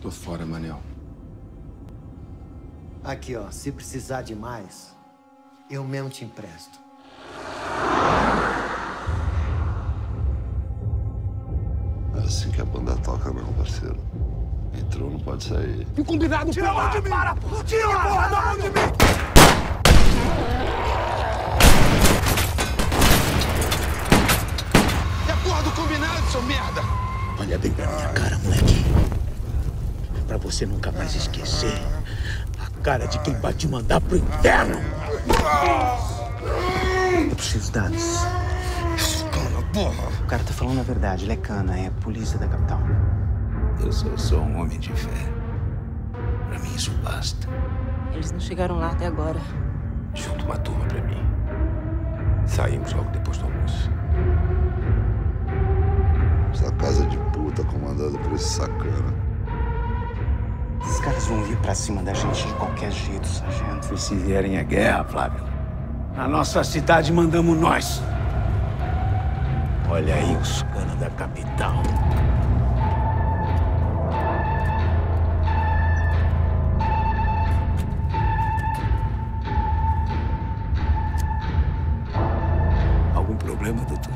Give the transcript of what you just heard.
Tô fora, Manel. Aqui, ó. Se precisar de mais, eu mesmo te empresto. É assim que a banda toca, não, parceiro. Entrou, não pode sair. Um combinado, Tira a mão de mim! Para! Tira a porra da mão de mim! É a porra do combinado, seu merda! Olha bem pra minha cara, moleque. Você nunca mais esquecer a cara de quem vai te mandar pro inferno. Eu preciso de dados. Cana, porra! O cara tá falando a verdade, ele é cana, é a polícia da capital. Eu sou só um homem de fé. Pra mim isso basta. Eles não chegaram lá até agora. Junta uma turma pra mim. Saímos logo depois do almoço. Essa casa de puta comandada por esse sacana. Esses caras vão vir pra cima da gente de qualquer jeito, sargento. E se vierem a guerra, Flávio, na nossa cidade mandamos nós. Olha aí os canas da capital. Algum problema, doutor?